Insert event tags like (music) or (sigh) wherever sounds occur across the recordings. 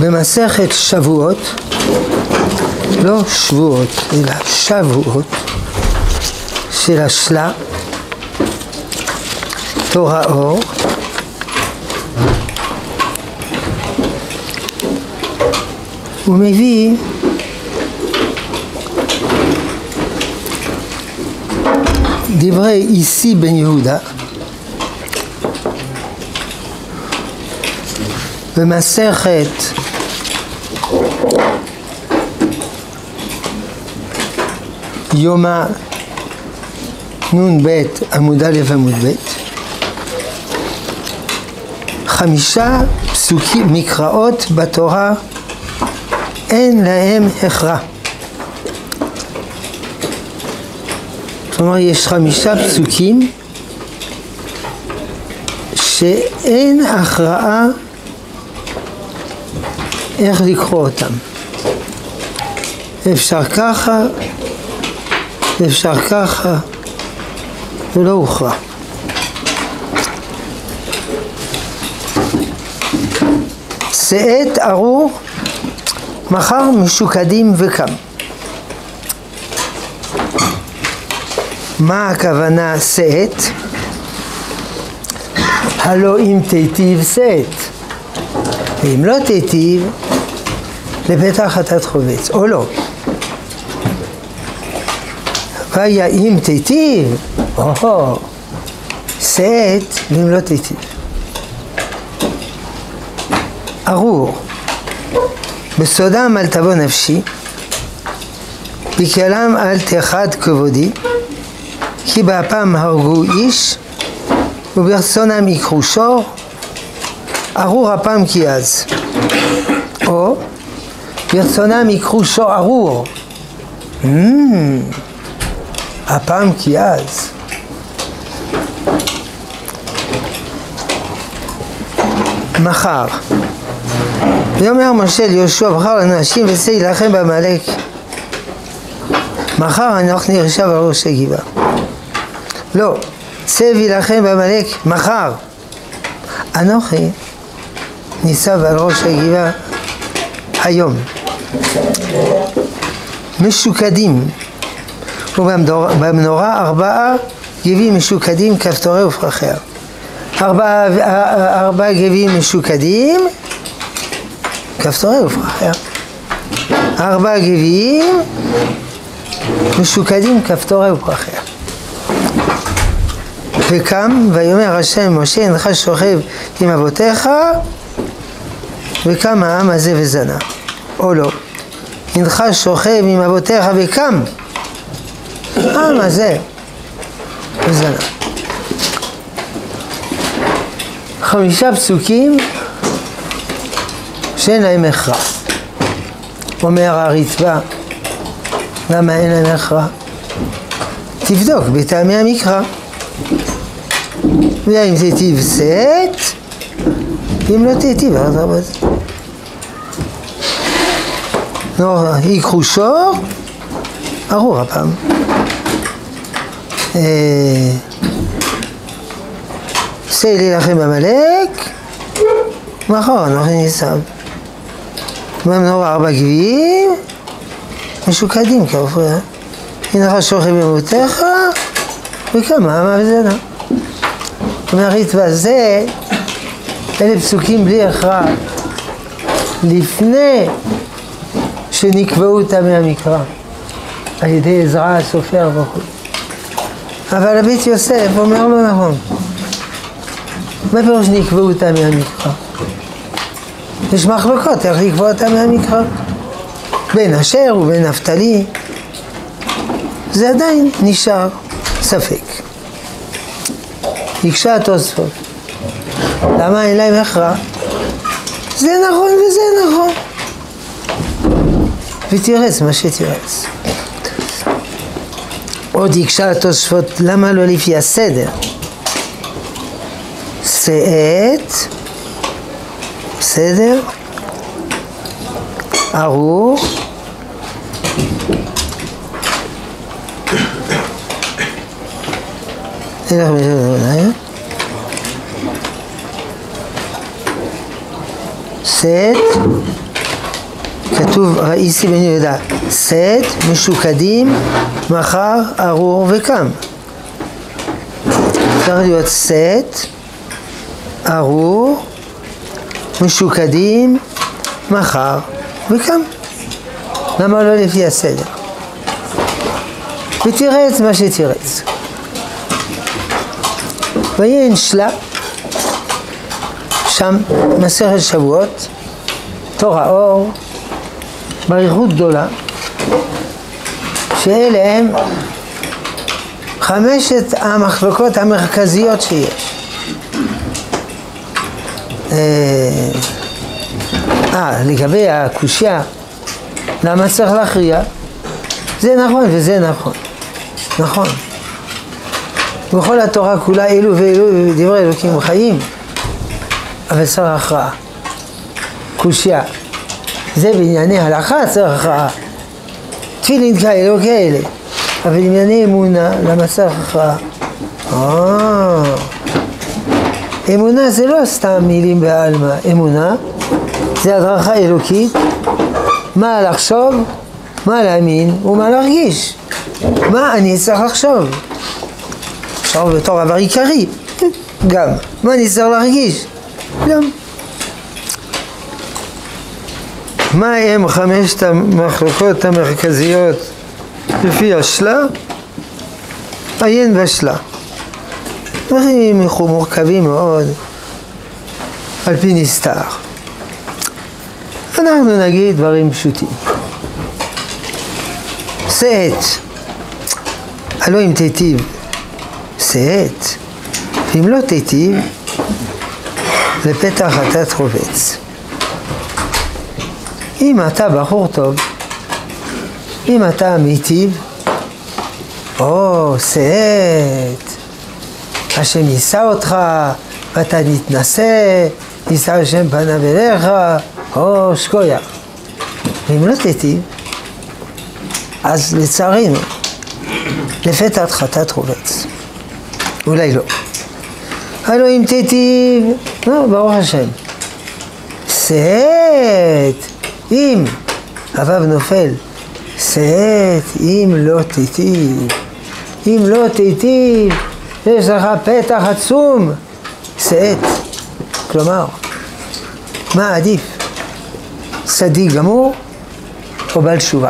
במסכת שבועות, לא שבועות, אלא שבועות, של השלה, תורה אור, הוא מביא דברי איסי בן יהודה במסכת יומא נ"ב עמוד א' עמוד ב' חמישה פסוקים, מקראות בתורה אין להם הכרע. כלומר יש חמישה פסוקים שאין הכרעה איך לקרוא אותם. אפשר ככה, אפשר ככה, זה לא הוכרע. שאת ארור מחר משוקדים וקם. מה הכוונה שאת? הלא אם תיטיב שאת, ואם לא תיטיב, לפתח חטאת חובץ, או לא. ויה אם תיטיב, או שאת, ואם לא תיטיב. ארור, בסודם אל תבוא נפשי, בקהלם אל תחד כבודי, כי באפם הרגו איש, וברצונם יקחו שור, ארור אפם כי אז. או ברצונם יקחו שור ארור. Mm, אפם כי אז. מחר. ויאמר משה ליהושע בחר לנשים ושא יילחם בעמלק. מחר אנוכי ישב על ראש הגבעה. לא, צא וילחם בעמלק מחר. אנוכי ניצב על ראש הגבעה היום. משוקדים, ובמנורה ארבעה גבים משוקדים כפתורי ופרחיה. ארבעה ארבע גבים משוקדים כפתורי ופרחיה. ארבע גבים משוקדים כפתורי ופרחיה. וקם ויאמר השם משה אינך שוכב עם אבותיך וקם העם הזה וזנה או לא? אינך שוכב עם אבותיך וקם. העם הזה וזנה חמישה פסוקים שאין להם הכרע. אומר הרצפה למה אין להם הכרע? תבדוק בטעמי המקרא. ואם תיטיב שאת, אם לא תיטיב אדרבה. נו, ייקחו שור, ארור הפעם. שא להילחם בעמלק, מחר אנוכי ניצב. במנורה ארבע גביעים, משוקדים כעופריה. הנך שוכב במותיך, וכמה מהבזנה. אומר ריטווה זה, אלה פסוקים בלי הכרע. לפני שנקבעו אותם מהמקרא, על ידי עזרא הסופר וכו'. אבל הבית יוסף אומר לא נכון. מה פירוש נקבעו אותם מהמקרא? יש מחלוקות איך לקבוע אותם מהמקרא. בין אשר ובין נפתלי, זה עדיין נשאר ספק. הקשה התוספות. למה אין להם הכרע? זה נכון וזה נכון. ותירץ מה שתירץ. עוד הקשה התוספות, למה לא לפי הסדר? שאת, בסדר? ארוך, שאת, כתוב ראיסי בן יהודה, שאת, משוקדים, מחר, ארור וקם. צריך להיות שאת, ארור, משוקדים, מחר וקם. למה לא לפי הסדר? ותירץ מה שתירץ. ויהי שלה, שם מסכת שבועות, תורה אור, באריכות גדולה, שאלה הם חמשת המחלוקות המרכזיות שיש. אה, אה לגבי הקושייה, למה צריך להכריע? זה נכון וזה נכון. נכון. בכל התורה כולה אלו ואלו דברי אלוקים חיים, אבל צריך הכרעה. קושייה. זה בענייני הלכה צריך הכרעה. תפילין כאלה או כאלה. אבל ענייני אמונה, למה צריך הכרעה? אה, אמונה זה לא סתם מילים בעלמא, אמונה זה הדרכה אלוקית, מה לחשוב, מה להאמין ומה להרגיש. מה אני צריך לחשוב? עכשיו בתור עבר עיקרי, גם. מה אני צריך להרגיש? גם. מה הם חמשת המחלוקות המרכזיות לפי השלה? עיין בשלה. דברים מורכבים מאוד, על פי נסתר. אנחנו נגיד דברים פשוטים. שאת, הלא אם תיטיב שאת, ואם לא תיטיב, לפתח אתה תרובץ. אם אתה בחור טוב, אם אתה מיטיב, או שאת, השם יישא אותך, ואתה נתנשא, יישא השם פניו אליך, או שקויה. ואם לא תיטיב, אז לצערנו, לפתע חטאת רובץ. אולי לא. הלו אם תיטיב, לא, ברוך השם. שאת, אם, הוו נופל, שאת, אם לא תיטיב. אם לא תיטיב, יש לך פתח עצום, שאת. כלומר, מה עדיף? צדיק גמור או בעל תשובה?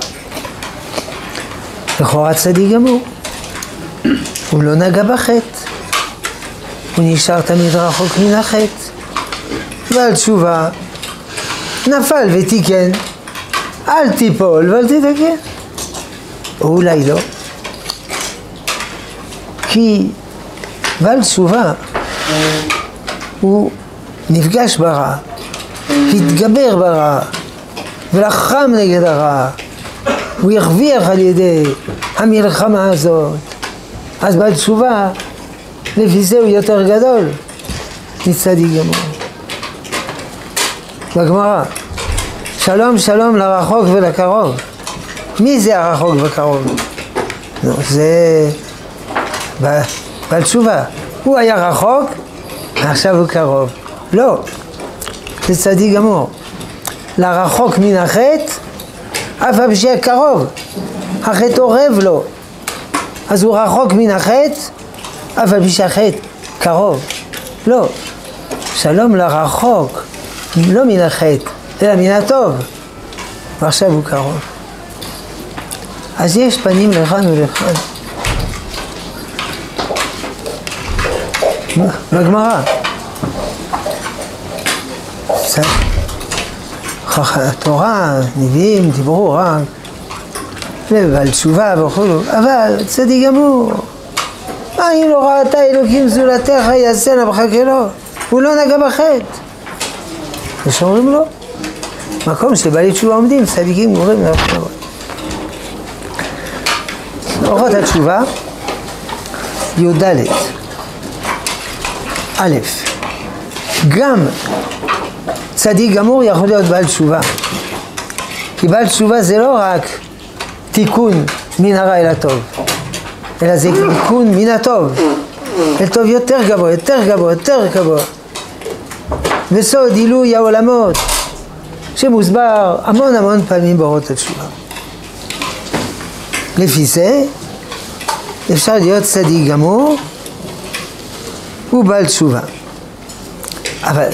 לכאורה צדיק גמור. הוא לא נגע בחטא, הוא נשאר תמיד רחוק מן החטא. ועל תשובה, נפל ותיקן, אל תיפול ואל תתקן. או אולי לא. כי בעל תשובה הוא נפגש ברע, התגבר ברע, ולחם נגד הרע. הוא הרוויח על ידי המלחמה הזאת. אז בתשובה, לפי זה הוא יותר גדול מצדיק גמור. בגמרא, שלום שלום לרחוק ולקרוב. מי זה הרחוק וקרוב? נו, זה בעל תשובה. הוא היה רחוק, ועכשיו הוא קרוב. לא, זה צדיק גמור. לרחוק מן החטא, אף פעם שיהיה קרוב. החטא אורב לו. אז הוא רחוק מן החטא, אף פי שהחטא קרוב. לא, שלום לרחוק, לא מן החטא, אלא מן הטוב. ועכשיו הוא קרוב. אז יש פנים לכאן ולכאן. בגמרא. התורה, נביאים, דיברו רק ועל תשובה וכו', אבל צדיק גמור. מה אם לא ראתה אלוקים זולתך יעשנה בחקלו? הוא לא נגע בחטא. יש אומרים לו, מקום שבעלי תשובה עומדים, צדיקים גמורים להפקרות. אורות התשובה, י"ד א', גם צדיק גמור יכול להיות בעל תשובה. כי בעל תשובה זה לא רק תיקון מן הרע אל הטוב, אלא זה תיקון מן הטוב, אל טוב יותר גבוה, יותר גבוה, יותר גבוה. וסוד עילוי העולמות, שמוסבר המון המון פעמים באורות התשובה. לפי זה אפשר להיות צדיק גמור ובעל תשובה. אבל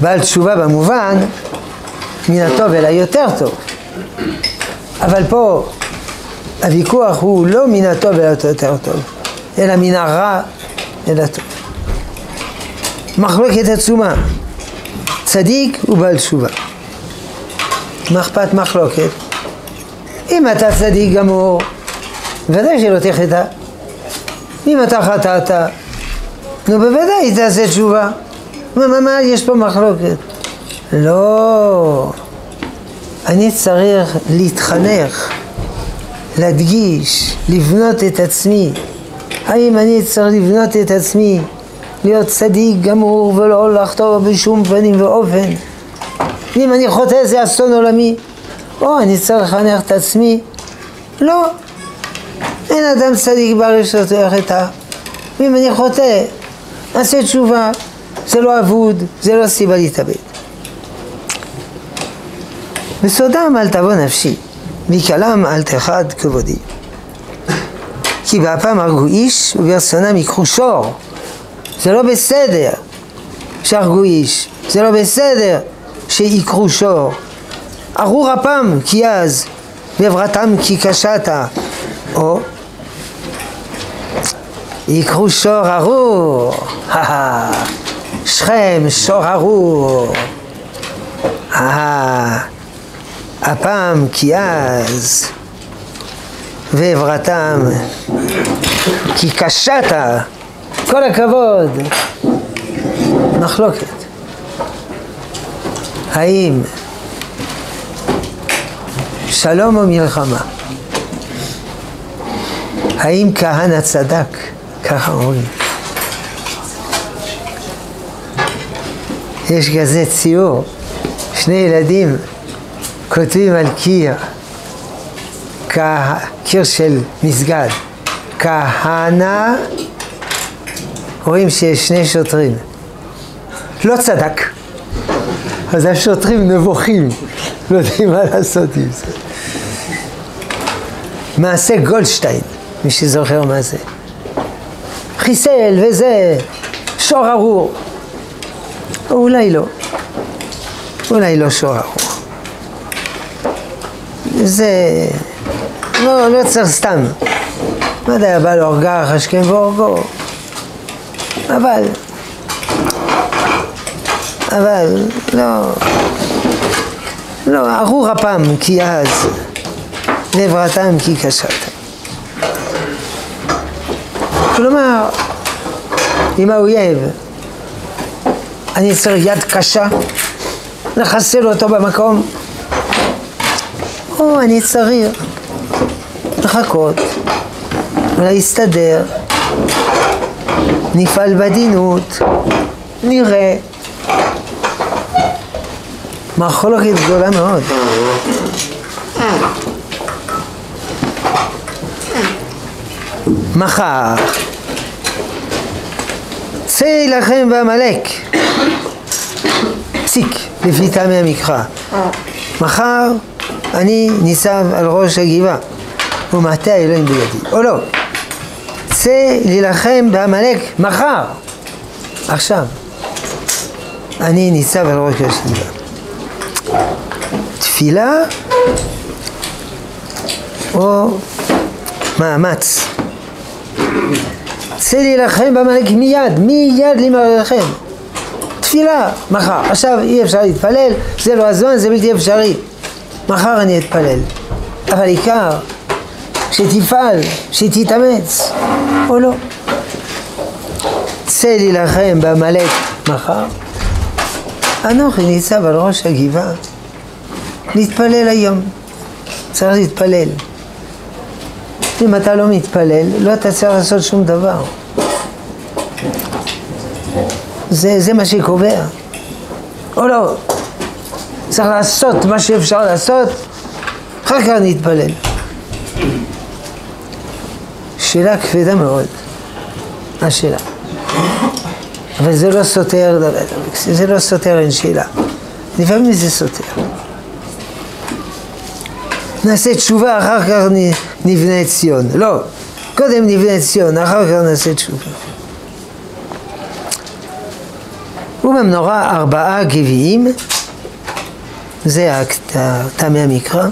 בעל תשובה במובן מן הטוב אל היותר טוב. אבל פה הוויכוח הוא לא מן הטוב אל היותר טוב, אלא מן הרע אל הטוב. מחלוקת עצומה, צדיק ובעל תשובה. מה אכפת מחלוקת? אם אתה צדיק גמור, ודאי שלא תחטא. אם אתה חטאת, נו בוודאי תעשה תשובה. מה, מה, מה, יש פה מחלוקת? לא. אני צריך להתחנך, להדגיש, לבנות את עצמי. האם אני צריך לבנות את עצמי, להיות צדיק גמור ולא לחטוא בשום פנים ואופן? אם אני חוטא זה אסון עולמי. או אני צריך לחנך את עצמי? לא. אין אדם צדיק ברשת יחטא. ואם אני חוטא, אעשה תשובה. זה לא אבוד, זה לא סיבה להתאבד. בסודם אל תבוא נפשי, מקלם אל תחד כבודי. כי באפם הרגו איש וברצונם יקחו שור. זה לא בסדר שהרגו איש, זה לא בסדר שיקחו שור. ארור אפם כי אז, ועברתם כי קשתה. או יקחו שור ארור, (laughs) שכם שור ארור. הפעם כי אז, ועברתם כי קשתה. כל הכבוד. מחלוקת. האם שלום או מלחמה? האם כהנא צדק? ככה אומרים. יש כזה ציור, שני ילדים כותבים על קיר, קיר של מסגד, כהנא, רואים שיש שני שוטרים. לא צדק. אז השוטרים נבוכים, לא יודעים מה לעשות עם זה. מעשה גולדשטיין, מי שזוכר מה זה. חיסל וזה, שור ארור. אולי לא. אולי לא שור ארור. זה... לא, לא צריך סתם. לא יודע, בא להורגה, חשכם והורגו. אבל... אבל לא... לא, ארור אפם כי אז, ועברתם כי קשת. כלומר, עם האויב, אני צריך יד קשה, לחסל אותו במקום, או אני צריך לחכות ולהסתדר, נפעל בעדינות, נראה. מחלוקת גדולה מאוד. מחר. צא להילחם בעמלק. פסיק לפי טעמי המקרא. מחר אני ניצב על ראש הגבעה ומטה האלוהים בידי. או לא צא להילחם בעמלק מחר עכשיו אני ניצב על ראש הגבעה תפילה או מאמץ צא להילחם בעמלק מיד, מיד להילחם. תפילה, מחר. עכשיו אי אפשר להתפלל, זה לא הזמן, זה בלתי אפשרי. מחר אני אתפלל. אבל עיקר, שתפעל, שתתאמץ, או לא. צא להילחם בעמלק מחר. אנוכי ניצב על ראש הגבעה. להתפלל היום. צריך להתפלל. אם אתה לא מתפלל, לא תצליח לעשות שום דבר. זה, זה מה שקובע. או לא, צריך לעשות מה שאפשר לעשות, אחר כך נתפלל. שאלה כבדה מאוד, השאלה. אבל זה לא סותר, זה לא סותר, אין שאלה. לפעמים זה סותר. נעשה תשובה, אחר כך נבנה את ציון. לא, קודם נבנה את ציון, אחר כך נעשה תשובה. ובמנורה ארבעה גביעים, זה טעמי המקרא,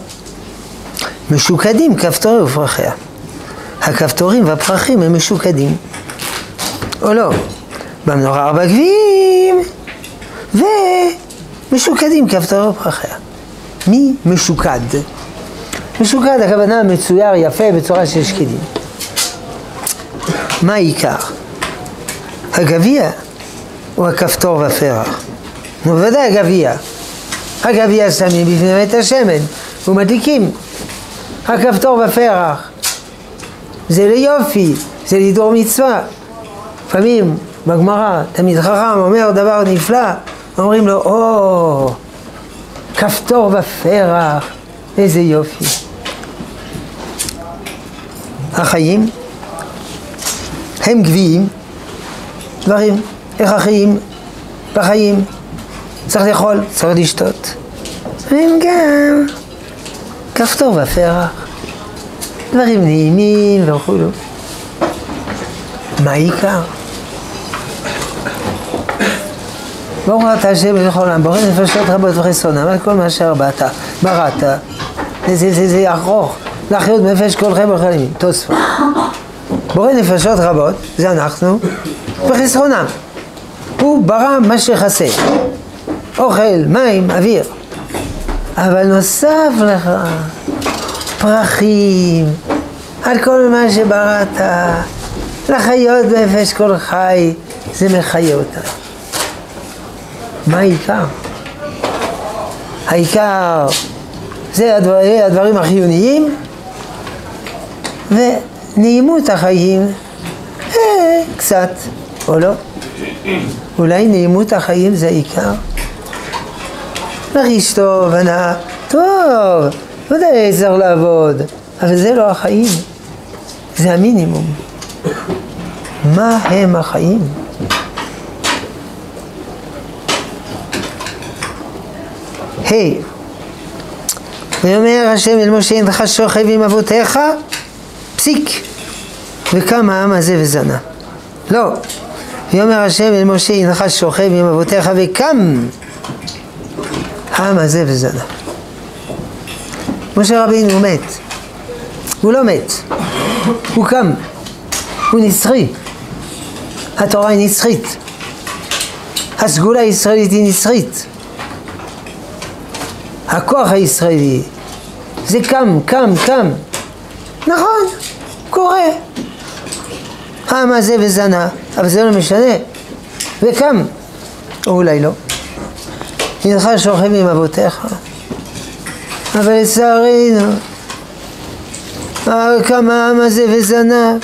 משוקדים כפתורי ופרחיה. הכפתורים והפרחים הם משוקדים, או לא? במנורה ארבע גביעים, ומשוקדים כפתורי ופרחיה. מי משוקד? משוקד הכוונה מצויר יפה בצורה של שקדים. מה העיקר? הגביע או הכפתור והפרח? נו בוודאי הגביע. הגביע שמים בפני את השמן ומדליקים. הכפתור והפרח זה ליופי, זה לדור מצווה. לפעמים בגמרא תמיד חכם אומר דבר נפלא, אומרים לו, או, כפתור ופרח, איזה יופי. החיים הם גביעים, דברים, איך החיים בחיים, צריך לאכול, צריך לשתות. הם גם כפתור ופרח, דברים נעימים וכולו. מה העיקר? ברוך אתה השם בכל העולם, בורא נפשות רבות וחסרונם, על כל מה שהרבעת, בראת, זה, ארוך, להחיות נפש חיים וחיים, תוספות. בורא נפשות רבות, זה אנחנו, וחסרונם. הוא ברא מה שחסר, אוכל, מים, אוויר. אבל נוסף לך פרחים, על כל מה שבראת, לחיות נפש כל חי, זה מחיה אותה. מה העיקר? העיקר זה הדבר, הדברים החיוניים ונעימות החיים אה, קצת, או לא? אולי נעימות החיים זה העיקר? להרגיש טוב, הנאה, טוב, ודאי צריך לעבוד, אבל זה לא החיים, זה המינימום. מה הם החיים? היי, ויאמר השם אל משה אינך שוכב עם אבותיך, פסיק, וקם העם הזה וזנה. לא, ויאמר השם אל משה אינך שוכב עם אבותיך וקם העם הזה וזנה. משה רבינו מת, הוא לא מת, הוא קם, הוא נצחי, התורה היא נצחית, הסגולה הישראלית היא נצחית. הכוח הישראלי, זה קם, קם, קם. נכון, קורה. העם הזה וזנה, אבל זה לא משנה. וקם, או אולי לא. הנך שוכב עם אבותיך. אבל לצערנו, קם העם הזה וזנה,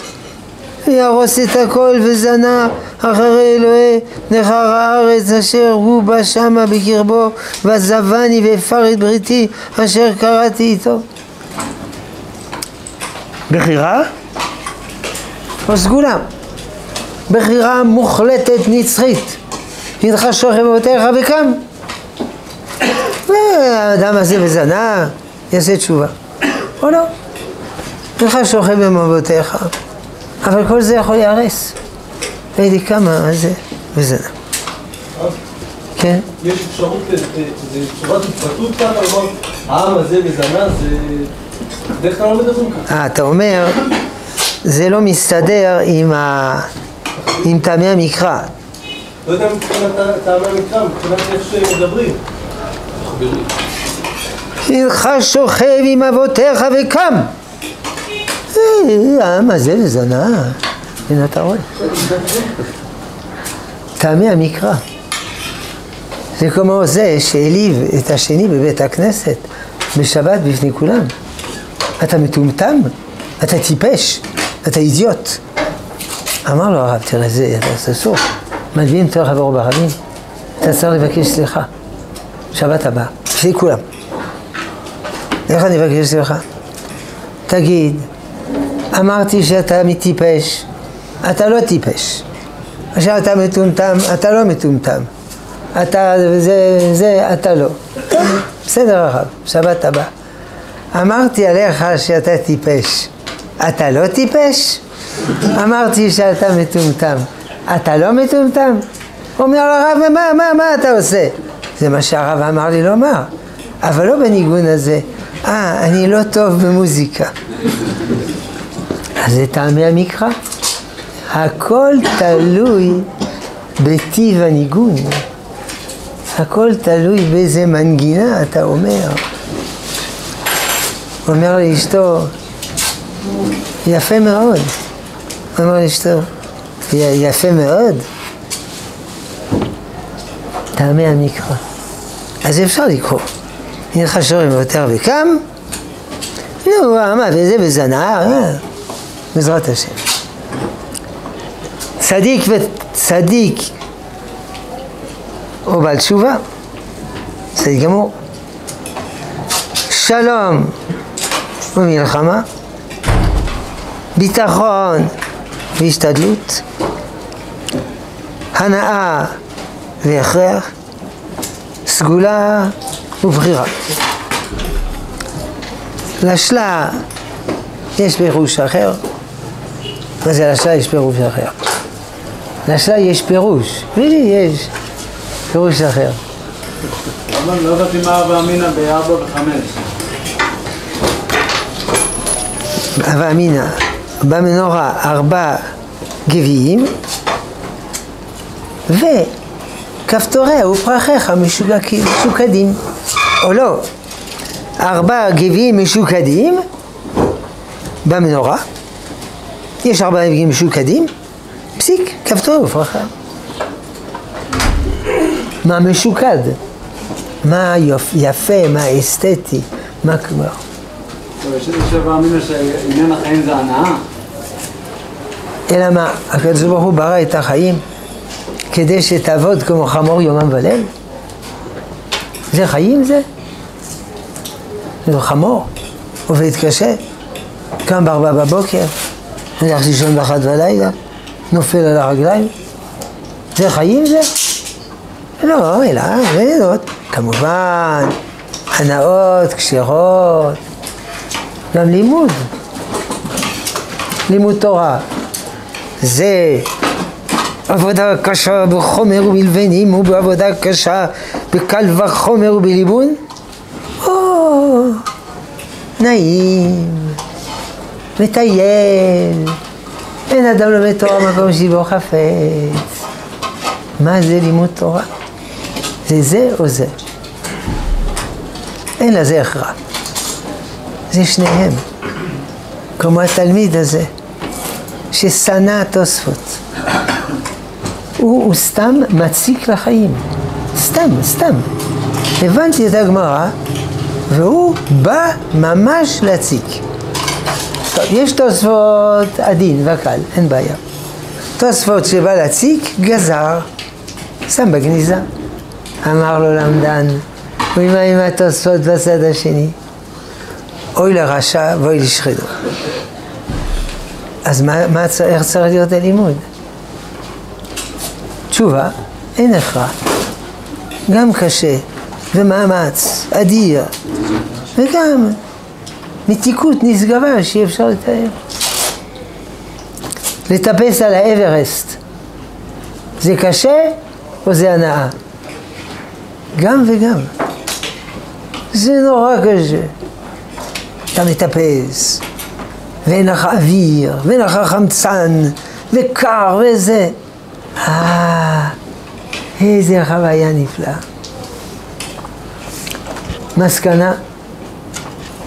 יהרוס את הכל וזנה אחרי אלוהי נכר הארץ אשר הוא בא שמה בקרבו ועזבני והפר את בריתי אשר קראתי איתו. בחירה או סגולה? בחירה מוחלטת נצחית. הנך שוכב אבותיך וקם. והאדם הזה וזנה יעשה תשובה. או לא. הנך שוכב עם אבותיך. אבל כל זה יכול להיהרס. ראיתי כמה זה וזה. כן? יש אפשרות, זה צורת התפתות ככה, לומר, העם הזה וזנה, זה... בדרך כלל לא מדברים ככה. אה, אתה אומר, זה לא מסתדר עם, ה... עם טעמי המקרא. לא יודע מבחינת טעמי המקרא, מבחינת איך שמדברים. הנך שוכב עם אבותיך וקם. העם הזה וזנה. הנה אתה רואה. טעמי המקרא. זה כמו זה שהעליב את השני בבית הכנסת בשבת בפני כולם. אתה מטומטם? אתה טיפש? אתה אידיוט? אמר לו הרב, תראה, זה, זה סוף. מלווים תואר חברו ברבים, אתה צריך לבקש סליחה. שבת הבאה, לפני כולם. איך אני אבקש סליחה? תגיד, אמרתי שאתה מטיפש, אתה לא טיפש. עכשיו אתה מטומטם, אתה לא מטומטם. אתה זה, זה, אתה לא. בסדר הרב, שבת הבא. אמרתי עליך שאתה טיפש. אתה לא טיפש? אמרתי שאתה מטומטם. אתה לא מטומטם? אומר לרב, מה, מה, מה אתה עושה? זה מה שהרב אמר לי לומר, אבל לא בניגון הזה. אה, אני לא טוב במוזיקה. אז זה טעמי המקרא. הכל תלוי בטיב הניגון. הכל תלוי באיזה מנגינה אתה אומר. אומר לאשתו, יפה מאוד. אומר לאשתו, יפה מאוד. טעמי המקרא. אז אפשר לקרוא. הלכה שורים יותר וקם, נו, מה, וזה בזנר, אה, בעזרת השם. צדיק וצדיק או בעל תשובה, צדיק גמור. שלום ומלחמה, ביטחון והשתדלות, הנאה והכרח, סגולה ובחירה. לשלה יש פירוש אחר. מה זה לשלה יש פירוש אחר? לשלה יש פירוש, ולי יש פירוש אחר. לא הבנתי מה אבא אמינא בארבע וחמש. אבא אמינא, במנורה ארבע גביעים, וכפתוריה ופרחיך משוקדים, או לא, ארבע גביעים משוקדים במנורה, יש ארבע גביעים משוקדים, פסיק, כפתוריה ופרחה. מה משוקד? מה יפה, מה אסתטי, מה כבר. יש אבא אמינא שעניין החיים זה הנאה? אלא מה, הקדוש ברוך הוא ברא את החיים כדי שתעבוד כמו חמור יומם וליל? זה חיים זה? זה חמור, עובד קשה, קם בארבע בבוקר, הולך לישון באחת בלילה, נופל על הרגליים. זה חיים זה? לא, אלא לילות, כמובן, הנאות, כשרות, גם לימוד, לימוד תורה. זה עבודה קשה בחומר ובלבנים ובעבודה קשה בקל וחומר ובליבון? או, נעים, מטייל, אין אדם לומד תורה מקום שיבו חפץ. מה זה לימוד תורה? זה זה או זה? אין לזה הכרע. זה שניהם. כמו התלמיד הזה. ששנא תוספות. הוא, סתם מציק לחיים. סתם, סתם. הבנתי את הגמרא, והוא בא ממש להציק. טוב, יש תוספות עדין והקל, אין בעיה. תוספות שבא להציק, גזר, שם בגניזה. אמר לו למדן, ומה עם התוספות בצד השני? אוי לרשע ואוי לשחדו. אז מה, מה, איך צריך להיות הלימוד? תשובה, אין הכרח. גם קשה, ומאמץ אדיר, וגם מתיקות נשגבה שאי אפשר לתאר. לטפס על האברסט, זה קשה או זה הנאה? גם וגם. זה נורא קשה. אתה מטפס, ואין לך אוויר, ואין לך חמצן, וקר וזה. אה, איזה חוויה נפלאה. מסקנה,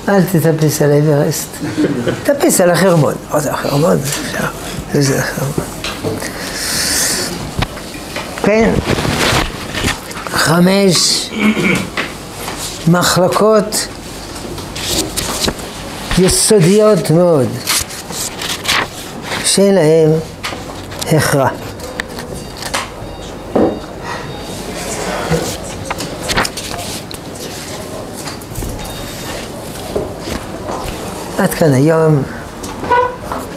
אל תטפס על אברסט, תטפס על החרמון. זה החרמון? איזה החרמון. כן, חמש מחלקות יסודיות מאוד, שאין להם הכרע. עד כאן היום,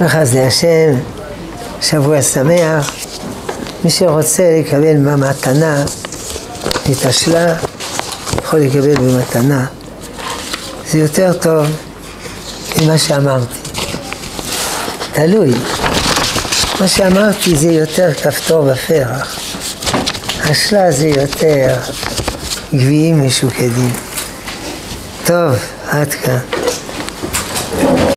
לחסדי השם, שבוע שמח. מי שרוצה לקבל מהמתנה, מתשלה, יכול לקבל במתנה. זה יותר טוב ממה שאמרתי. תלוי. מה שאמרתי זה יותר כפתור בפרח. אשלה זה יותר גביעים משוקדים. טוב, עד כאן.